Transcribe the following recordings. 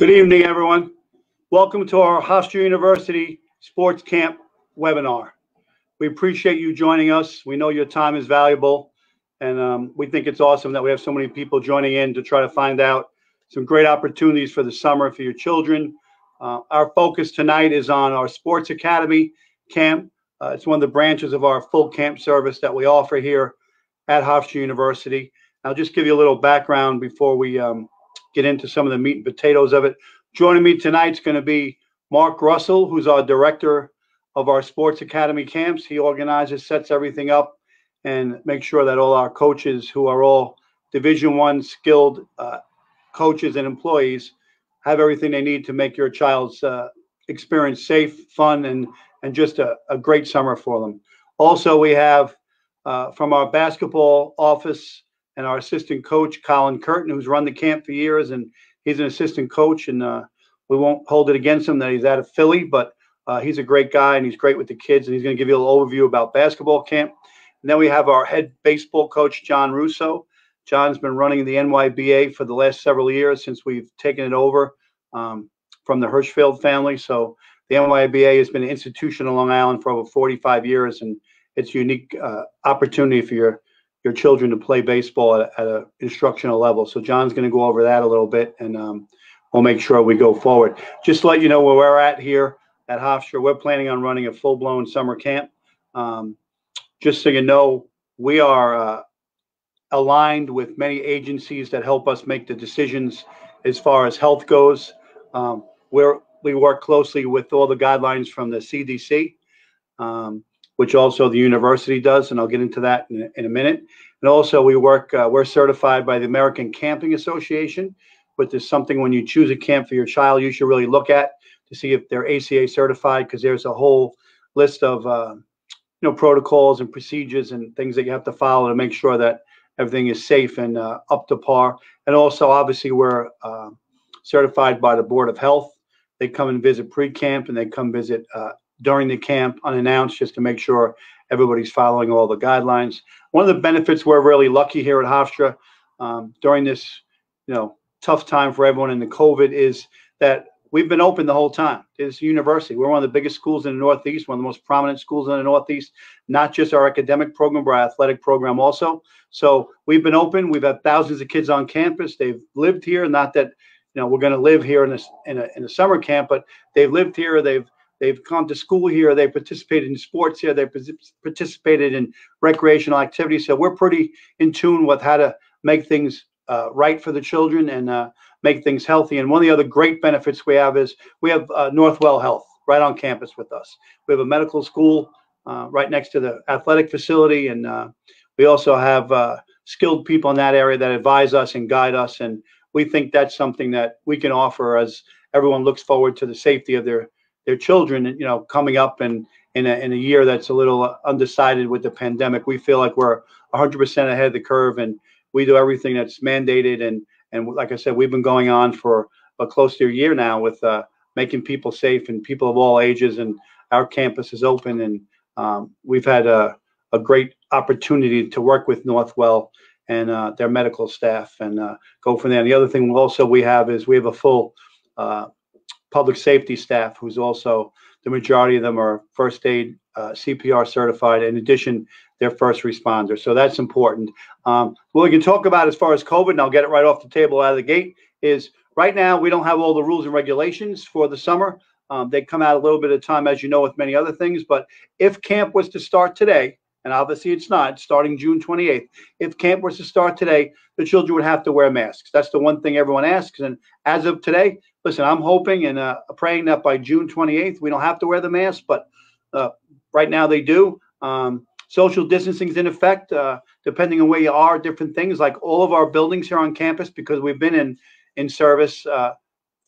Good evening, everyone. Welcome to our Hofstra University Sports Camp webinar. We appreciate you joining us. We know your time is valuable, and um, we think it's awesome that we have so many people joining in to try to find out some great opportunities for the summer for your children. Uh, our focus tonight is on our Sports Academy camp. Uh, it's one of the branches of our full camp service that we offer here at Hofstra University. I'll just give you a little background before we um, get into some of the meat and potatoes of it. Joining me tonight is going to be Mark Russell, who's our director of our Sports Academy camps. He organizes, sets everything up, and makes sure that all our coaches, who are all Division One skilled uh, coaches and employees, have everything they need to make your child's uh, experience safe, fun, and and just a, a great summer for them. Also, we have uh, from our basketball office and our assistant coach, Colin Curtin, who's run the camp for years, and he's an assistant coach, and uh, we won't hold it against him that he's out of Philly, but uh, he's a great guy and he's great with the kids, and he's going to give you a little overview about basketball camp. And then we have our head baseball coach, John Russo. John's been running the NYBA for the last several years since we've taken it over um, from the Hirschfeld family. So the NYBA has been an institution on Long Island for over 45 years, and it's a unique uh, opportunity for your your children to play baseball at, at an instructional level. So John's going to go over that a little bit, and um, we'll make sure we go forward. Just to let you know where we're at here at Hofstra, we're planning on running a full-blown summer camp. Um, just so you know, we are uh, aligned with many agencies that help us make the decisions as far as health goes. Um, we're, we work closely with all the guidelines from the CDC. Um, which also the university does, and I'll get into that in, in a minute. And also, we work, uh, we're certified by the American Camping Association, but there's something when you choose a camp for your child, you should really look at to see if they're ACA certified, because there's a whole list of uh, you know protocols and procedures and things that you have to follow to make sure that everything is safe and uh, up to par. And also, obviously, we're uh, certified by the Board of Health. They come and visit pre-camp and they come visit uh, during the camp unannounced just to make sure everybody's following all the guidelines. One of the benefits we're really lucky here at Hofstra um, during this, you know, tough time for everyone in the COVID is that we've been open the whole time. It's a university. We're one of the biggest schools in the Northeast, one of the most prominent schools in the Northeast, not just our academic program, but our athletic program also. So we've been open. We've had thousands of kids on campus. They've lived here. Not that, you know, we're going to live here in a, in a, in a summer camp, but they've lived here. They've They've gone to school here. They participated in sports here. They participated in recreational activities. So we're pretty in tune with how to make things uh, right for the children and uh, make things healthy. And one of the other great benefits we have is we have uh, Northwell Health right on campus with us. We have a medical school uh, right next to the athletic facility, and uh, we also have uh, skilled people in that area that advise us and guide us. And we think that's something that we can offer as everyone looks forward to the safety of their their children, you know, coming up and in a, in a year that's a little undecided with the pandemic, we feel like we're 100% ahead of the curve and we do everything that's mandated. And, and like I said, we've been going on for a close to a year now with uh, making people safe and people of all ages. And our campus is open and um, we've had a, a great opportunity to work with Northwell and uh, their medical staff and uh, go from there. And the other thing also we have is we have a full uh, public safety staff, who's also the majority of them are first aid, uh, CPR certified. In addition, they're first responders. So that's important. Um, what we can talk about as far as COVID, and I'll get it right off the table out of the gate, is right now we don't have all the rules and regulations for the summer. Um, they come out a little bit of time, as you know, with many other things. But if camp was to start today, and obviously it's not, starting June 28th. If camp was to start today, the children would have to wear masks. That's the one thing everyone asks. And as of today, listen, I'm hoping and uh, praying that by June 28th, we don't have to wear the mask, but uh, right now they do. Um, social distancing is in effect, uh, depending on where you are, different things like all of our buildings here on campus, because we've been in, in service uh,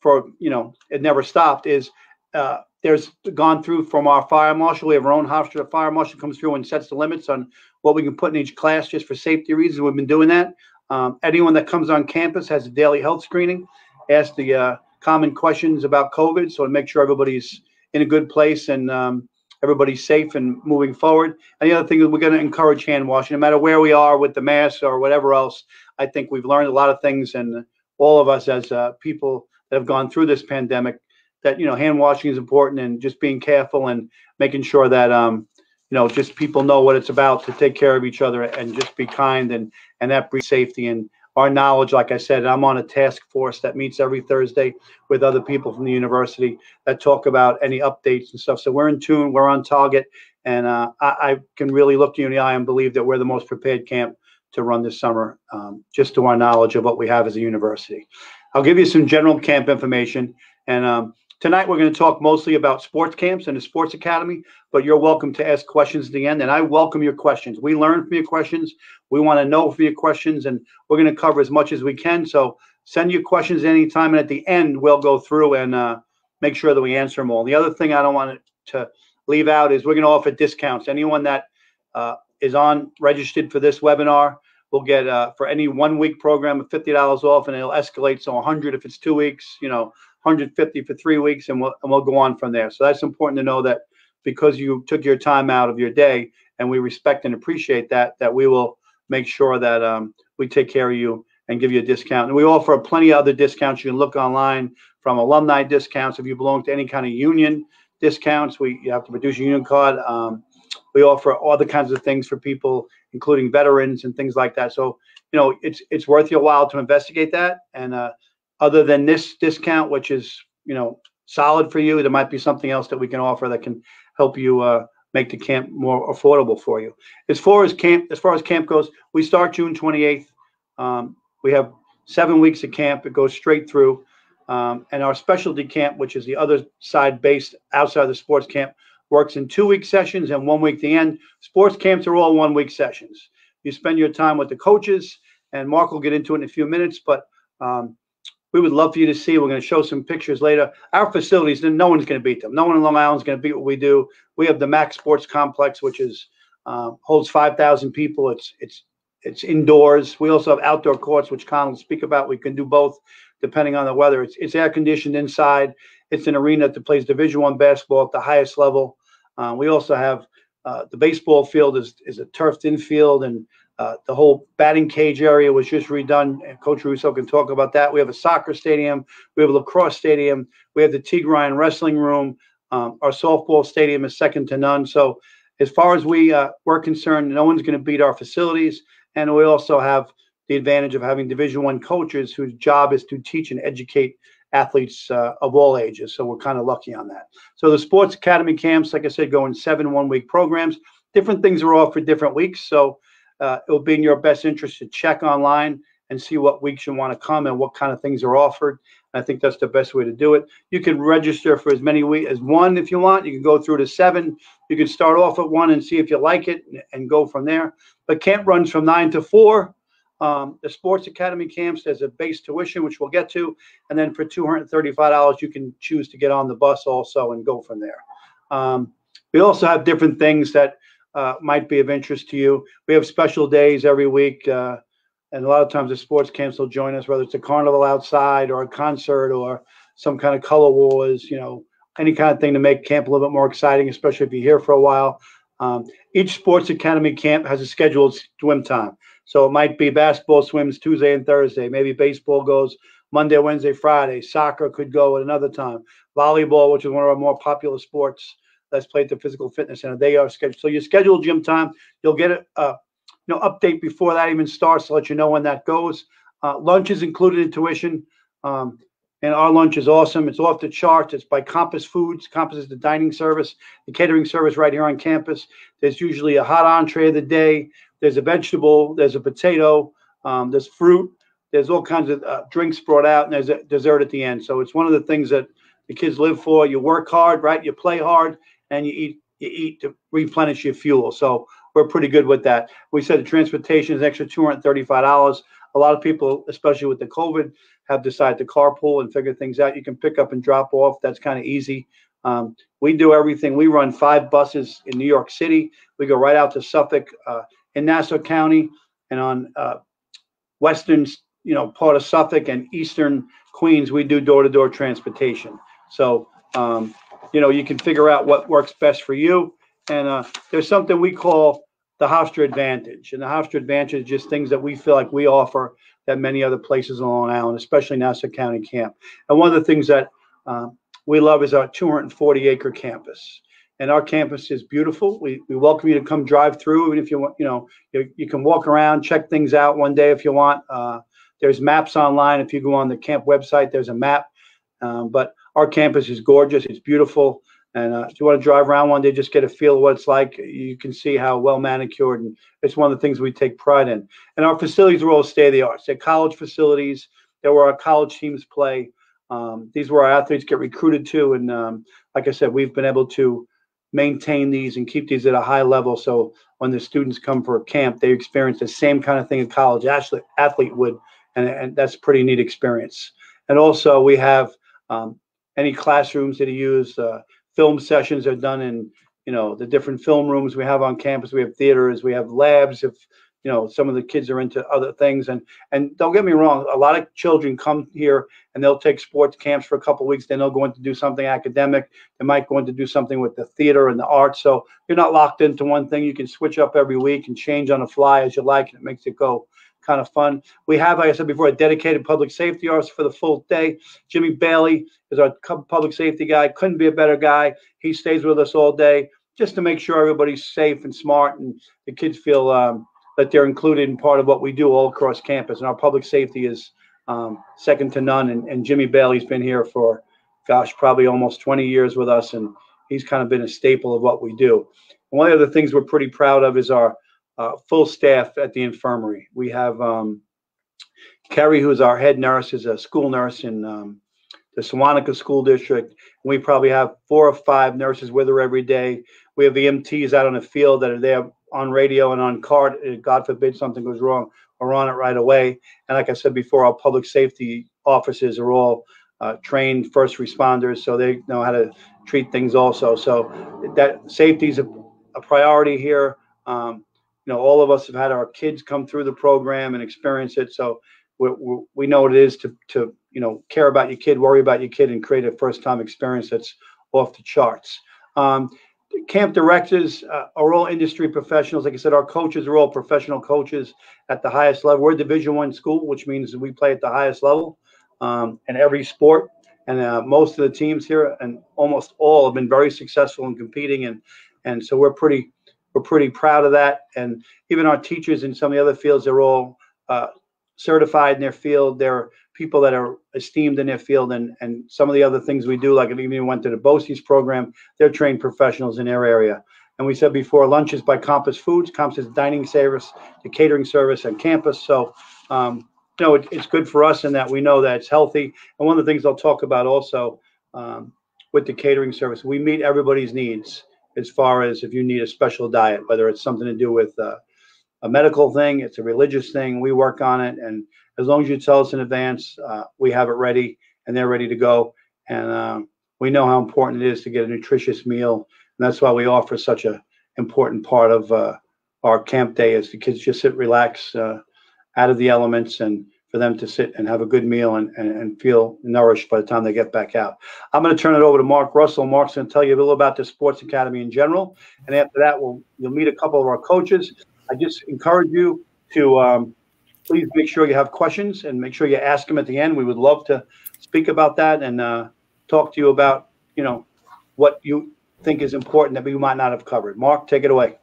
for, you know, it never stopped, is uh, there's gone through from our fire marshal. We have our own Hofstra fire marshal comes through and sets the limits on what we can put in each class just for safety reasons. We've been doing that. Um, anyone that comes on campus has a daily health screening. Ask the uh, common questions about COVID, so to make sure everybody's in a good place and um, everybody's safe and moving forward. And the other thing is we're going to encourage hand washing, no matter where we are with the mask or whatever else. I think we've learned a lot of things, and all of us as uh, people that have gone through this pandemic that you know hand washing is important and just being careful and making sure that um, you know just people know what it's about to take care of each other and just be kind and and that breeds safety and our knowledge like i said i'm on a task force that meets every thursday with other people from the university that talk about any updates and stuff. So we're in tune we're on target and uh, I, I, can really look you in the eye and believe that we're the most prepared camp to run this summer um, just to our knowledge of what we have as a university. I'll give you some general camp information and um, Tonight, we're going to talk mostly about sports camps and the sports academy, but you're welcome to ask questions at the end, and I welcome your questions. We learn from your questions. We want to know from your questions, and we're going to cover as much as we can. So send your questions anytime, and at the end, we'll go through and uh, make sure that we answer them all. The other thing I don't want to leave out is we're going to offer discounts. Anyone that uh, is on registered for this webinar will get uh, for any one week program $50 off, and it'll escalate so 100 if it's two weeks. You know 150 for three weeks, and we'll and we'll go on from there. So that's important to know that because you took your time out of your day, and we respect and appreciate that, that we will make sure that um, we take care of you and give you a discount. And we offer plenty of other discounts. You can look online from alumni discounts if you belong to any kind of union discounts. We you have to produce a union card. Um, we offer all the kinds of things for people, including veterans and things like that. So you know it's it's worth your while to investigate that and. Uh, other than this discount, which is you know solid for you, there might be something else that we can offer that can help you uh, make the camp more affordable for you. As far as camp, as far as camp goes, we start June 28th. Um, we have seven weeks of camp. It goes straight through. Um, and our specialty camp, which is the other side based outside the sports camp, works in two week sessions and one week the end. Sports camps are all one week sessions. You spend your time with the coaches, and Mark will get into it in a few minutes, but um, we would love for you to see. We're going to show some pictures later. Our facilities, no one's going to beat them. No one in Long Island is going to beat what we do. We have the Max Sports Complex, which is uh, holds 5,000 people. It's it's it's indoors. We also have outdoor courts, which Con will speak about. We can do both depending on the weather. It's it's air conditioned inside. It's an arena that plays Division One basketball at the highest level. Uh, we also have uh, the baseball field is is a turfed infield and uh, the whole batting cage area was just redone. Coach Russo can talk about that. We have a soccer stadium. We have a lacrosse stadium. We have the Teague Ryan wrestling room. Um, our softball stadium is second to none. So, as far as we uh, we're concerned, no one's going to beat our facilities. And we also have the advantage of having Division One coaches whose job is to teach and educate athletes uh, of all ages. So we're kind of lucky on that. So the sports academy camps, like I said, go in seven one-week programs. Different things are offered different weeks. So uh, it will be in your best interest to check online and see what weeks you want to come and what kind of things are offered. And I think that's the best way to do it. You can register for as many weeks as one if you want. You can go through to seven. You can start off at one and see if you like it and go from there. But camp runs from nine to four. Um, the Sports Academy camps, there's a base tuition, which we'll get to. And then for $235, you can choose to get on the bus also and go from there. Um, we also have different things that uh, might be of interest to you. We have special days every week, uh, and a lot of times the sports camps will join us, whether it's a carnival outside or a concert or some kind of color wars, you know, any kind of thing to make camp a little bit more exciting, especially if you're here for a while. Um, each sports academy camp has a scheduled swim time. So it might be basketball swims Tuesday and Thursday. Maybe baseball goes Monday, Wednesday, Friday. Soccer could go at another time. Volleyball, which is one of our more popular sports, that's played at the physical fitness center. They are scheduled. So you schedule gym time. You'll get a, a you know update before that even starts to let you know when that goes. Uh, lunch is included in tuition. Um, and our lunch is awesome. It's off the charts. It's by Compass Foods. Compass is the dining service, the catering service right here on campus. There's usually a hot entree of the day. There's a vegetable. There's a potato. Um, there's fruit. There's all kinds of uh, drinks brought out, and there's a dessert at the end. So it's one of the things that the kids live for. You work hard, right? You play hard, and you eat you eat to replenish your fuel. So we're pretty good with that. We said the transportation is extra two hundred thirty-five dollars. A lot of people, especially with the COVID, have decided to carpool and figure things out. You can pick up and drop off. That's kind of easy. Um, we do everything. We run five buses in New York City. We go right out to Suffolk, uh, in Nassau County, and on uh, western, you know, part of Suffolk and eastern Queens. We do door-to-door transportation. So um, you know, you can figure out what works best for you. And uh, there's something we call the Hofstra Advantage. And the Hofstra Advantage is just things that we feel like we offer that many other places on Long Island, especially Nassau County Camp. And one of the things that uh, we love is our 240 acre campus. And our campus is beautiful. We, we welcome you to come drive through, even if you want, you know, you, you can walk around, check things out one day if you want. Uh, there's maps online. If you go on the camp website, there's a map. Um, but our campus is gorgeous. It's beautiful. And uh, if you want to drive around one day, just get a feel of what it's like. You can see how well manicured, and it's one of the things we take pride in. And our facilities are all state of the art. They're college facilities. They're where our college teams play. Um, these were our athletes get recruited to, and um, like I said, we've been able to maintain these and keep these at a high level. So when the students come for a camp, they experience the same kind of thing a college athlete athlete would, and, and that's pretty neat experience. And also we have um, any classrooms that are used. Uh, film sessions are done in you know the different film rooms we have on campus. We have theaters. We have labs. If you know some of the kids are into other things and and don't get me wrong a lot of children come here and they'll take sports camps for a couple weeks then they'll go in to do something academic they might go in to do something with the theater and the arts so you're not locked into one thing you can switch up every week and change on the fly as you like and it makes it go kind of fun we have like i said before a dedicated public safety officer for the full day jimmy bailey is our public safety guy couldn't be a better guy he stays with us all day just to make sure everybody's safe and smart and the kids feel um, that they're included in part of what we do all across campus. And our public safety is um, second to none. And, and, Jimmy Bailey's been here for, gosh, probably almost 20 years with us, and he's kind of been a staple of what we do. And one of the things we're pretty proud of is our uh, full staff at the infirmary. We have um, Kerry, who's our head nurse, is a school nurse in um, the Sewanhaka School District. We probably have four or five nurses with her every day. We have the EMTs out on the field that are there on radio and on card. Uh, God forbid something goes wrong, we're on it right away. And like I said before, our public safety officers are all uh, trained first responders, so they know how to treat things also. So that safety is a, a, priority here. Um, you know, all of us have had our kids come through the program and experience it, so we, we, know what it is to to you know care about your kid, worry about your kid, and create a first time experience that's off the charts. Um, camp directors uh, are all industry professionals. Like I said, our coaches are all professional coaches at the highest level. We're a Division One school, which means we play at the highest level um, in every sport. And uh, most of the teams here, and almost all, have been very successful in competing, and and so we're pretty we're pretty proud of that. And even our teachers in some of the other fields, they're all uh, certified in their field. They're people that are esteemed in their field and, and some of the other things we do, like if even went to the BOCES program, they're trained professionals in their area. And we said before, lunches by Compass Foods, Compass dining service, the catering service on campus. So, um, you know, it, it's good for us in that we know that it's healthy. And one of the things I'll talk about also um, with the catering service, we meet everybody's needs as far as if you need a special diet, whether it's something to do with uh, a medical thing, it's a religious thing. We work on it, and as long as you tell us in advance, uh, we have it ready and they're ready to go. And uh, we know how important it is to get a nutritious meal, and that's why we offer such a important part of uh, our camp day is the kids just sit, relax, uh, out of the elements, and for them to sit and have a good meal and, and, and feel nourished by the time they get back out. I'm going to turn it over to Mark Russell. Mark's going to tell you a little about the sports academy in general, and after that, we'll you'll meet a couple of our coaches. I just encourage you to um, please make sure you have questions and make sure you ask them at the end. We would love to speak about that and uh, talk to you about, you know, what you think is important that we might not have covered. Mark, take it away.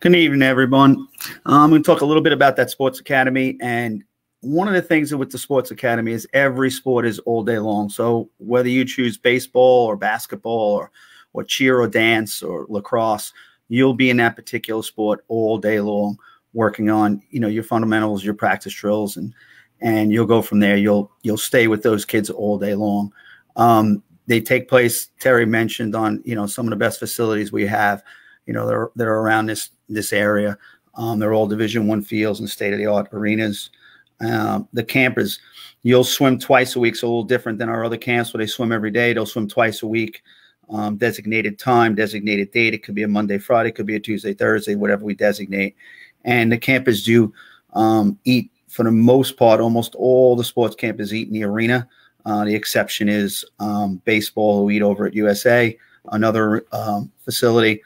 Good evening, everyone. Um, I'm going to talk a little bit about that sports academy. And one of the things with the sports academy is every sport is all day long. So whether you choose baseball or basketball or, or cheer or dance or lacrosse, you'll be in that particular sport all day long working on you know your fundamentals your practice drills and and you'll go from there. You'll you'll stay with those kids all day long. Um, they take place terry mentioned on you know some of the best facilities we have you know they're they're around this this area. Um, they're all division one fields and state of the art arenas um, the campers you'll swim twice a week so a little different than our other camps where they swim every day they'll swim twice a week um, designated time designated date it could be a monday friday it could be a tuesday thursday whatever we designate and the campers do um, eat for the most part. Almost all the sports campers eat in the arena. Uh, the exception is um, baseball, who eat over at USA, another um, facility.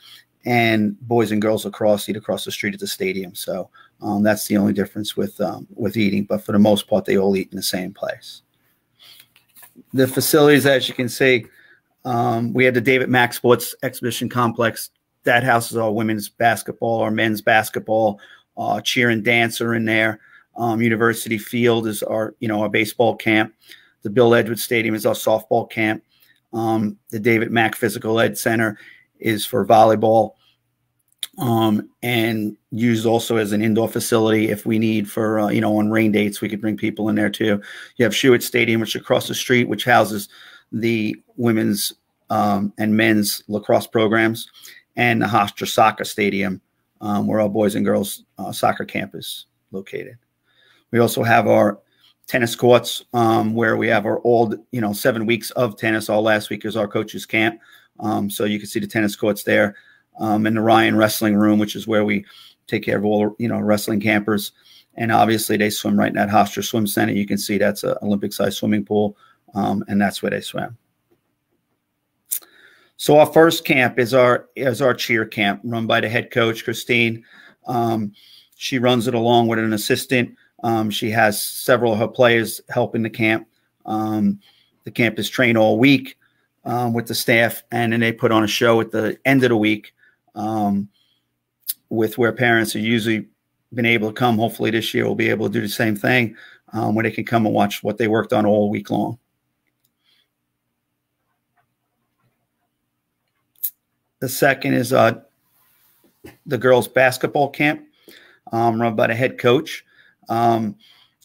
and boys and girls lacrosse eat across the street at the stadium. So um, that's the only difference with um, with eating. But for the most part, they all eat in the same place. The facilities, as you can see, um, we had the David Mack Sports Exhibition Complex. That houses our women's basketball, our men's basketball, uh, cheer and dance are in there. Um, University Field is our, you know, our baseball camp. The Bill Edwards Stadium is our softball camp. Um, the David Mack Physical Ed Center is for volleyball um, and used also as an indoor facility if we need for, uh, you know, on rain dates, we could bring people in there too. You have Shuart Stadium, which is across the street, which houses the women's um, and men's lacrosse programs, and the Hofstra Soccer Stadium, um, where our boys and girls uh, soccer camp is located. We also have our tennis courts um, where we have our all you know seven weeks of tennis. All last week is our coaches camp, um, so you can see the tennis courts there, um, and the Ryan Wrestling Room, which is where we take care of all you know wrestling campers. And obviously, they swim right in that Hofstra Swim Center. You can see that's an Olympic-sized swimming pool, um, and that's where they swim. So our first camp is our is our cheer camp, run by the head coach Christine. Um, she runs it along with an assistant. Um, she has several of her players helping the camp. Um, the camp is trained all week um, with the staff, and then they put on a show at the end of the week um, with where parents are usually been able to come. Hopefully, this year we'll be able to do the same thing um, where they can come and watch what they worked on all week long. The second is uh, the girls' basketball camp um, run by the head coach. Um,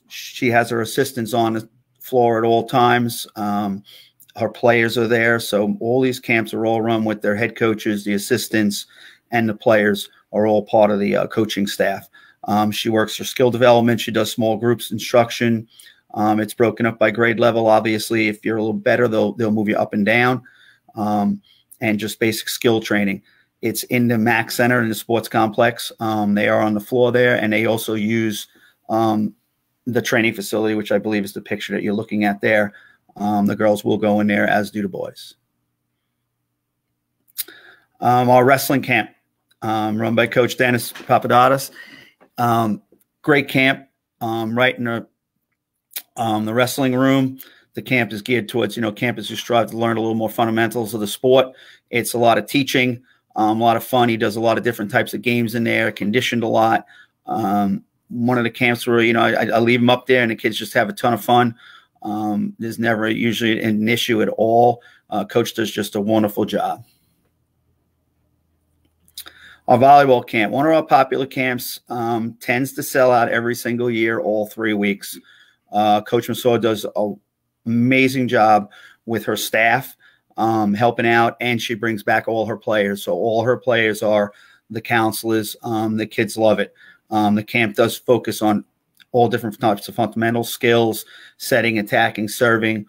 she has her assistants on the floor at all times. Um, her players are there. So all these camps are all run with their head coaches, the assistants, and the players are all part of the uh, coaching staff. Um, she works for skill development. She does small groups instruction. Um, it's broken up by grade level. Obviously, if you're a little better, they'll they'll move you up and down, um, and just basic skill training. It's in the Mack Center in the sports complex. Um, they are on the floor there, and they also use um, the training facility, which I believe is the picture that you're looking at there. Um, the girls will go in there, as do the boys. Um, our wrestling camp, um, run by Coach Dennis Papadakis. Um, great camp, um, right in the, um, the wrestling room. The camp is geared towards, you know, campers who strive to learn a little more fundamentals of the sport. It's a lot of teaching, a lot of fun. He does a lot of different types of games in there, conditioned a lot. One of the camps where you know I, I, leave them up there and the kids just have a ton of fun. Um, there's never usually an issue at all. Uh, coach does just a wonderful job. Our volleyball camp, one of our popular camps, um, tends to sell out every single year, all three weeks. Uh, coach Masaw does an amazing job with her staff, um, helping out, and she brings back all her players. So all her players are the counselors. Um, the kids love it. Um, the camp does focus on all different types of fundamental skills, setting, attacking, serving.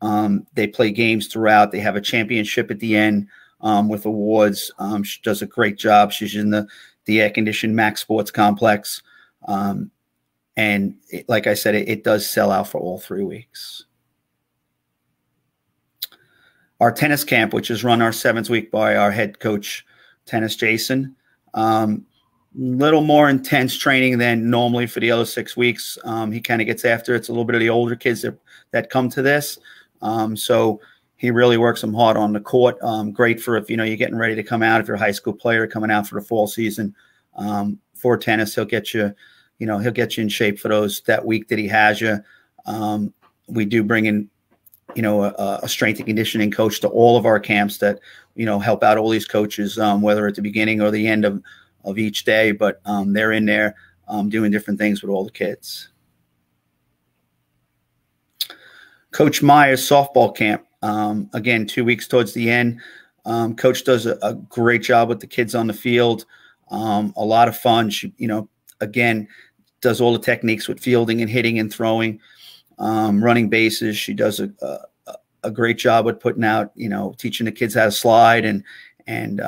Um, they play games throughout. They have a championship at the end um, with awards. Um, she does a great job. She's in the the air conditioned Max Sports Complex, um, and it, like I said, it, it does sell out for all three weeks. Our tennis camp, which is run our seventh week by our head coach, Tennis Jason. Um, little more intense training than normally for the other six weeks. Um, he kind of gets after it's a little bit of the older kids that, that come to this. Um, so he really works them hard on the court. Um, great for if you know you're getting ready to come out. If you're a high school player coming out for the fall season um, for tennis, he'll get you, you know, he'll get you in shape for those that week that he has you. Um, we do bring in, you know, a, a, strength and conditioning coach to all of our camps that you know help out all these coaches, um, whether at the beginning or the end of of each day, but um, they're in there um, doing different things with all the kids. Coach Myers softball camp. Um, again, two weeks towards the end. Um, Coach does a, a, great job with the kids on the field. Um, a lot of fun. She, you know, again, does all the techniques with fielding and hitting and throwing, um, running bases. She does a, a, a, great job with putting out, you know, teaching the kids how to slide and and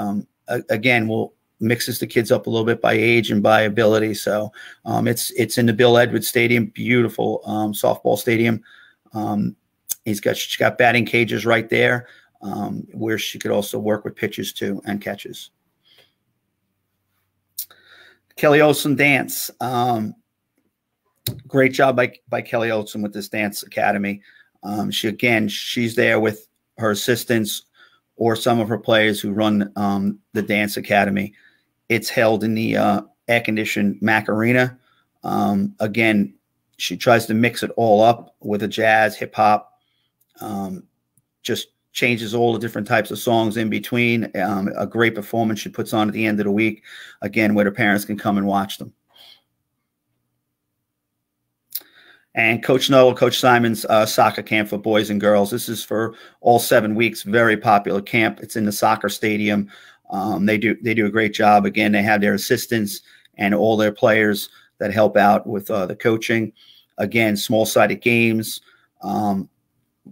again, we'll mixes the kids up a little bit by age and by ability. So um, it's it's in the Bill Edwards Stadium, beautiful um, softball stadium. Um, he's got she's got batting cages right there, um, where she could also work with pitches too and catches. Kelly Olson dance. Um, great job by by Kelly Olson with this dance academy. Um, she again, she's there with her assistants or some of her players who run the dance academy. It's held in the uh, air conditioned Mack Arena. Um, again, she tries to mix it all up with a jazz, hip hop, um, just changes all the different types of songs in between. Um, a great performance she puts on at the end of the week, again, where the parents can come and watch them. And Coach Noel, Coach Simon's uh, soccer camp for boys and girls. This is for all seven weeks. Very popular camp. It's in the soccer stadium. Um, they do they do a great job. Again, they have their assistants and all their players that help out with uh, the coaching. Again, small sided games, um,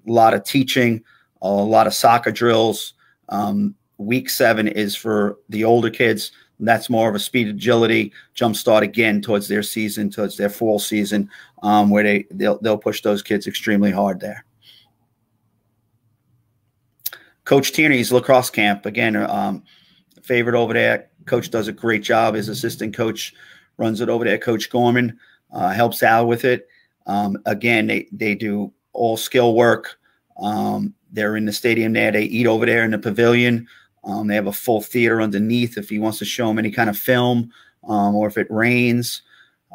a lot of teaching, a lot of soccer drills. Um, week seven is for the older kids. That's more of a speed agility jump start again towards their season, towards their fall season, um, where they they'll, they'll push those kids extremely hard there. Coach Tierney's lacrosse camp again, um, favorite over there. Coach does a great job. His assistant coach runs it over there. Coach Gorman uh, helps out with it. Um, again, they they do all skill work. Um, they're in the stadium there. They eat over there in the pavilion. Um, they have a full theater underneath if he wants to show them any kind of film um, or if it rains.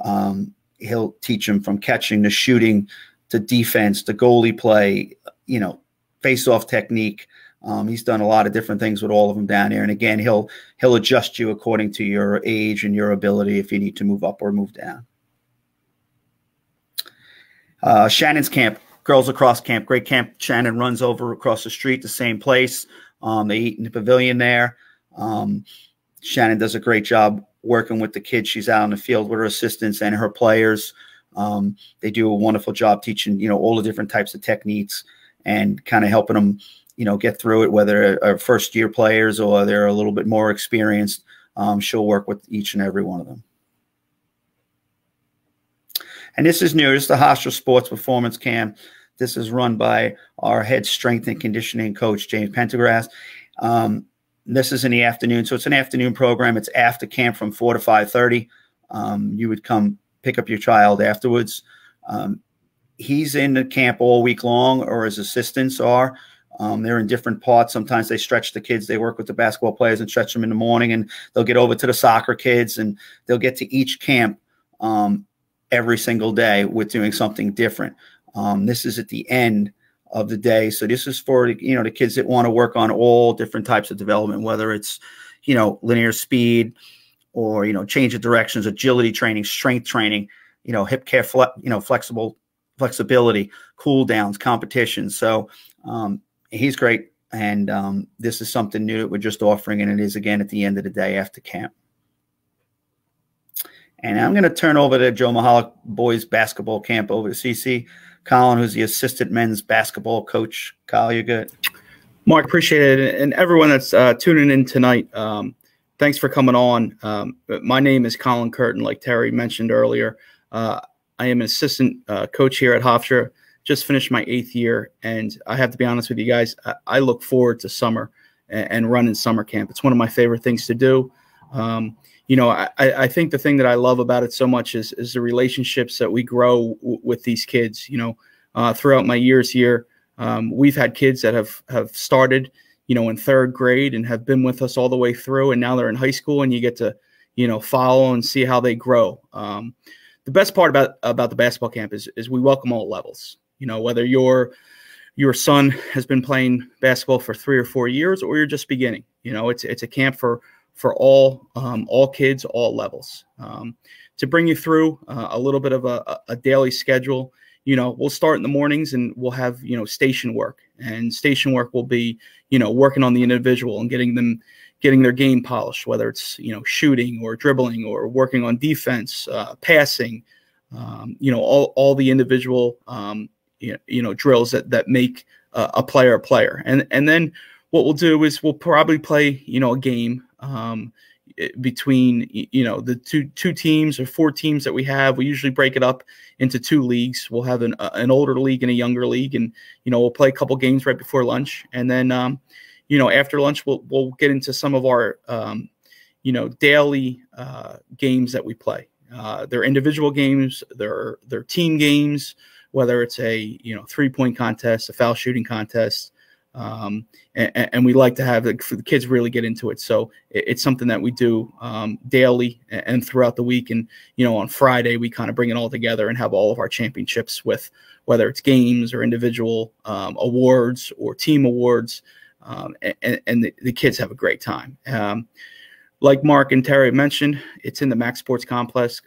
Um, he'll teach them from catching to shooting to defense to goalie play, you know, face off technique. Um, he's done a lot of different things with all of them down here. And again, he'll he'll adjust you according to your age and your ability if you need to move up or move down. Uh, Shannon's camp, girls across camp, great camp. Shannon runs over across the street, the same place. Um, they eat in the pavilion there. Um, Shannon does a great job working with the kids. She's out in the field with her assistants and her players. Um, they do a wonderful job teaching, you know, all the different types of techniques and kind of helping them, you know, get through it, whether are first year players or they're a little bit more experienced. Um, she'll work with each and every one of them. And this is new. This is the Hofstra Sports Performance Camp. This is run by our head strength and conditioning coach, James Pendergrass. Um, this is in the afternoon, so it's an afternoon program. It's after camp from four to five thirty. Um, you would come pick up your child afterwards. Um, he's in the camp all week long, or his assistants are. Um, they're in different parts. Sometimes they stretch the kids. They work with the basketball players and stretch them in the morning, and they'll get over to the soccer kids, and they'll get to each camp um, every single day with doing something different. Um, this is at the end of the day. So this is for you know the kids that want to work on all different types of development, whether it's you know linear speed or you know change of directions, agility training, strength training, you know hip care, you know flexible flexibility, cool downs, competition. So um, he's great, and um, this is something new that we're just offering, and it is again at the end of the day after camp. And I'm going to turn over to Joe Mihalich boys basketball camp over to CC. Colin, who's the assistant men's basketball coach. Kyle, you good? Mark, appreciate it. And everyone that's uh, tuning in tonight, um, thanks for coming on. Um, my name is Colin Curtin, like Terry mentioned earlier. Uh, I am an assistant uh, coach here at Hofstra. Just finished my eighth year, and I have to be honest with you guys. I, I look forward to summer and, and, running summer camp. It's one of my favorite things to do. Um, you know, I, I think the thing that I love about it so much is is the relationships that we grow with these kids. You know, uh, throughout my years here, um, we've had kids that have have started, you know, in third grade and have been with us all the way through, and now they're in high school, and you get to, you know, follow and see how they grow. Um, the best part about about the basketball camp is is we welcome all levels. You know, whether your your son has been playing basketball for three or four years, or you're just beginning. You know, it's it's a camp for for all um, all kids, all levels. Um, to bring you through uh, a little bit of a, a, daily schedule, you know, we'll start in the mornings and we'll have you know station work, and station work will be you know working on the individual and getting them getting their game polished, whether it's you know shooting or dribbling or working on defense, uh, passing, um, you know, all all the individual um, you, know, drills that that make uh, a player a player, and and then what we'll do is we'll probably play you know a game um, between you know the two two teams or four teams that we have. We usually break it up into two leagues. We'll have an, uh, an older league and a younger league, and you know we'll play a couple games right before lunch, and then um, you know after lunch we'll we'll get into some of our um, you know, daily uh, games that we play. Uh, they're individual games, they're they're team games, whether it's a you know three point contest, a foul shooting contest, um, and, and, we like to have the, the kids really get into it. So it, it's something that we do um, daily and throughout the week. And you know, on Friday we kind of bring it all together and have all of our championships with whether it's games or individual um, awards or team awards, um, and, and the, the, kids have a great time. Um, like Mark and Terry mentioned, it's in the Max Sports Complex,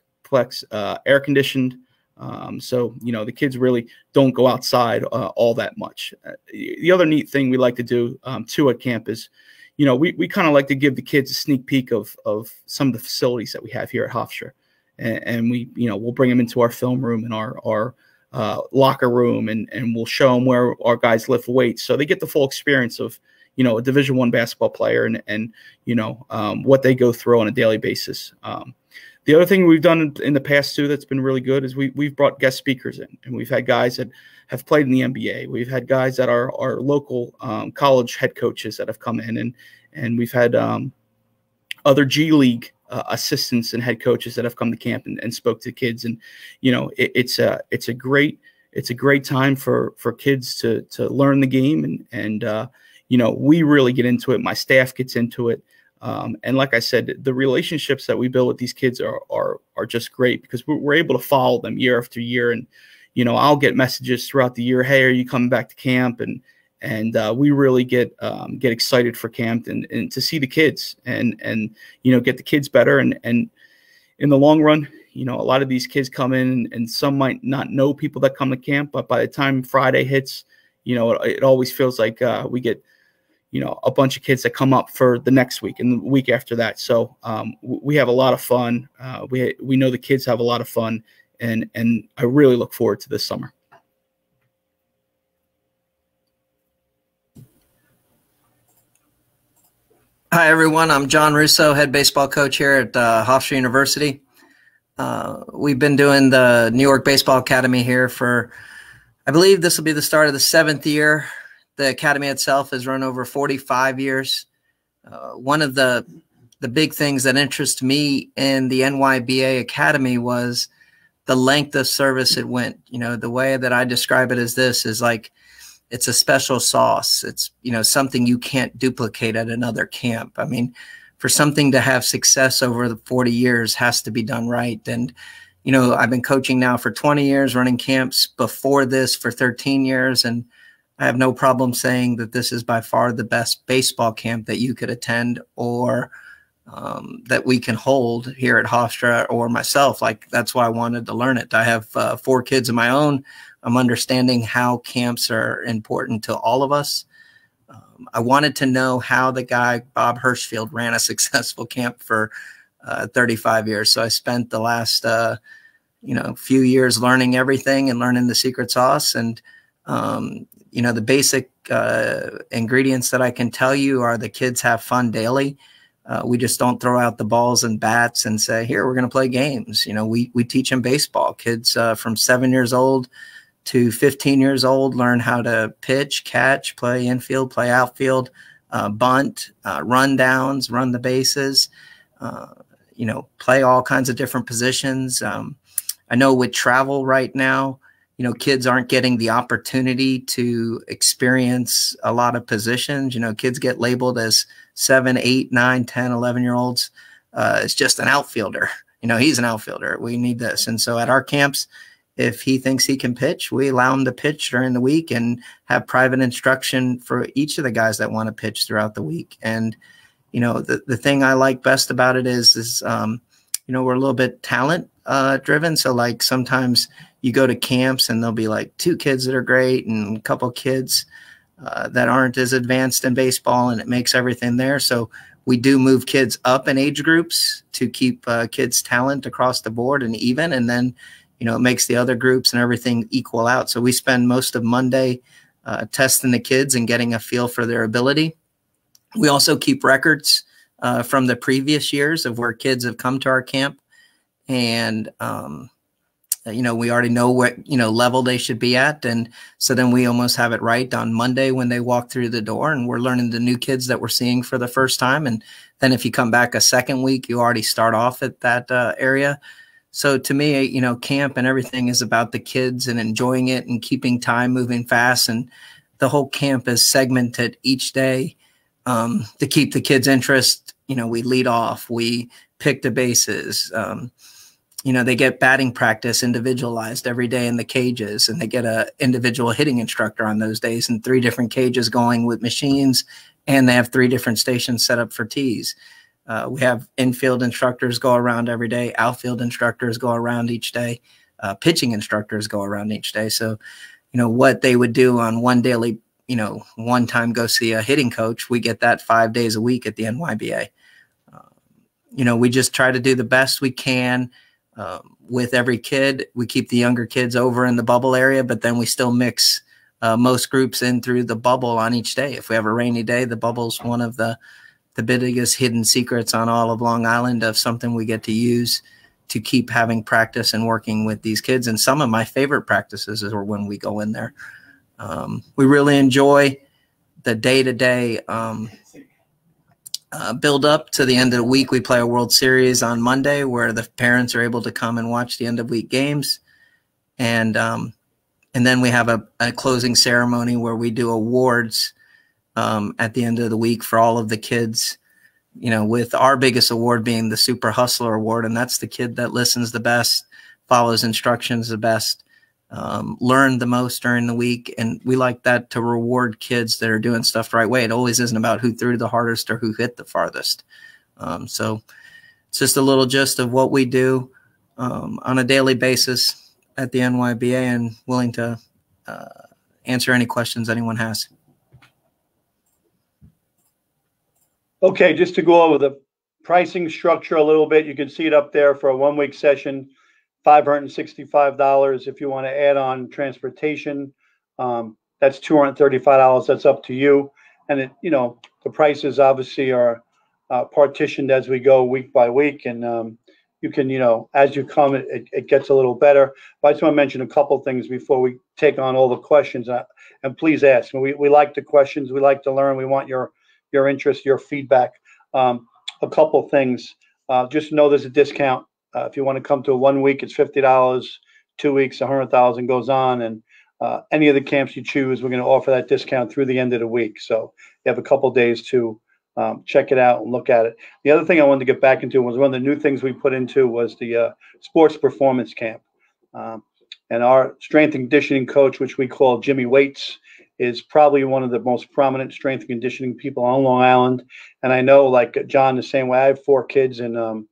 uh, air conditioned. Um, so you know the kids really don't go outside uh, all that much. Uh, the other neat thing we like to do um, too at camp is, you know, we, we kind of like to give the kids a sneak peek of of some of the facilities that we have here at Hofstra, and, and we you know we'll bring them into our film room and our our uh, locker room, and and we'll show them where our guys lift weights, so they get the full experience of you know a Division One basketball player and and you know um, what they go through on a daily basis. Um, the other thing we've done in the past too that's been really good is we we've brought guest speakers in, and we've had guys that have played in the NBA. We've had guys that are our local um, college head coaches that have come in, and and we've had um, other G League uh, assistants and head coaches that have come to camp and, and spoke to kids. And you know, it, it's a it's a great it's a great time for for kids to to learn the game, and and uh, you know, we really get into it. My staff gets into it. Um, and like I said, the relationships that we build with these kids are are are just great because we're, we're, able to follow them year after year. And you know, I'll get messages throughout the year, "Hey, are you coming back to camp?" And and uh, we really get um, get excited for camp and, and to see the kids and and you know get the kids better and and in the long run, you know, a lot of these kids come in and some might not know people that come to camp, but by the time Friday hits, you know, it, it always feels like uh, we get you know a bunch of kids that come up for the next week and the week after that. So um, we have a lot of fun. Uh, we we know the kids have a lot of fun, and and I really look forward to this summer. Hi everyone, I'm John Russo, head baseball coach here at uh, Hofstra University. Uh, we've been doing the New York Baseball Academy here for, I believe this will be the start of the seventh year the academy itself has run over 45 years. Uh, one of the the big things that interest me in the NYBA Academy was the length of service it went. You know, the way that I describe it as this is like it's a special sauce. It's, you know, something you can't duplicate at another camp. I mean, for something to have success over the 40 years has to be done right. And, you know, I've been coaching now for 20 years, running camps before this for 13 years. And I have no problem saying that this is by far the best baseball camp that you could attend or um, that we can hold here at Hofstra or myself. Like that's why I wanted to learn it. I have uh, four kids of my own. I'm understanding how camps are important to all of us. Um, I wanted to know how the guy Bob Hirschfield ran a successful camp for uh, 35 years. So I spent the last uh, you know few years learning everything and learning the secret sauce and um, you know, the basic uh, ingredients that I can tell you are the kids have fun daily. Uh, we just don't throw out the balls and bats and say, "Here, we're going to play games." You know, we we teach them baseball. Kids uh, from seven years old to 15 years old learn how to pitch, catch, play infield, play outfield, uh, bunt, uh, run downs, run the bases. Uh, you know, play all kinds of different positions. Um, I know with travel right now, you know kids aren't getting the opportunity to experience a lot of positions. You know kids get labeled as 7 8 9 10 11 year olds uh, it's just an outfielder. You know he's an outfielder. We need this. And so at our camps if he thinks he can pitch we allow him to pitch during the week and have private instruction for each of the guys that want to pitch throughout the week. And you know the, the thing i like best about it is is um, you know we're a little bit talent uh, driven. So like sometimes you go to camps and there'll be like two kids that are great and a couple kids uh, that aren't as advanced in baseball, and it makes everything there. So we do move kids up in age groups to keep uh, kids' talent across the board and even, and then you know it makes the other groups and everything equal out. So we spend most of Monday uh, testing the kids and getting a feel for their ability. We also keep records uh, from the previous years of where kids have come to our camp, and um, you know we already know what you know level they should be at. And so then we almost have it right on monday when they walk through the door and we're learning the new kids that we're seeing for the first time. And then if you come back a second week you already start off at that uh, area. So to me you know camp and everything is about the kids and enjoying it and keeping time moving fast. And the whole camp is segmented each day um, to keep the kids interest. You know we lead off we pick the bases um, you know they get batting practice individualized every day in the cages and they get a individual hitting instructor on those days in three different cages going with machines and they have three different stations set up for tees. Uh, we have infield instructors go around every day outfield instructors go around each day uh, pitching instructors go around each day. So you know what they would do on one daily you know one time go see a hitting coach we get that five days a week at the nyba uh, you know we just try to do the best we can um, with every kid. We keep the younger kids over in the bubble area, but then we still mix uh, most groups in through the bubble on each day. If we have a rainy day, the bubble's one of the the biggest hidden secrets on all of Long Island of something we get to use to keep having practice and working with these kids. And some of my favorite practices are when we go in there. Um, we really enjoy the day to day uh, build up to the end of the week. We play a World Series on Monday where the parents are able to come and watch the end of week games, and um, and then we have a, a, closing ceremony where we do awards um, at the end of the week for all of the kids. You know, with our biggest award being the Super Hustler Award, and that's the kid that listens the best, follows instructions the best, um, learn the most during the week. And we like that to reward kids that are doing stuff the right way. It always isn't about who threw the hardest or who hit the farthest. Um, so it's just a little gist of what we do um, on a daily basis at the NYBA and willing to uh, answer any questions anyone has. Okay, just to go over the pricing structure a little bit, you can see it up there for a one week session $565 if you want to add on transportation. Um, that's $235. That's up to you. And it, you know, the prices obviously are uh, partitioned as we go week by week. And um, you can, you know, as you come, it, it, gets a little better. But I just want to mention a couple things before we take on all the questions. Uh, and please ask. We, we like the questions. We like to learn. We want your your interest, your feedback. Um, a couple things. Uh, just know there's a discount uh, if you want to come to one week, it's fifty dollars. Two weeks, a hundred thousand goes on, and uh, any of the camps you choose, we're going to offer that discount through the end of the week. So you have a couple days to um, check it out and look at it. The other thing I wanted to get back into was one of the new things we put into was the uh, sports performance camp. Um, and our strength and conditioning coach, which we call Jimmy Waits, is probably one of the most prominent strength and conditioning people on Long Island. And I know, like John, the same way. I have four kids, and um,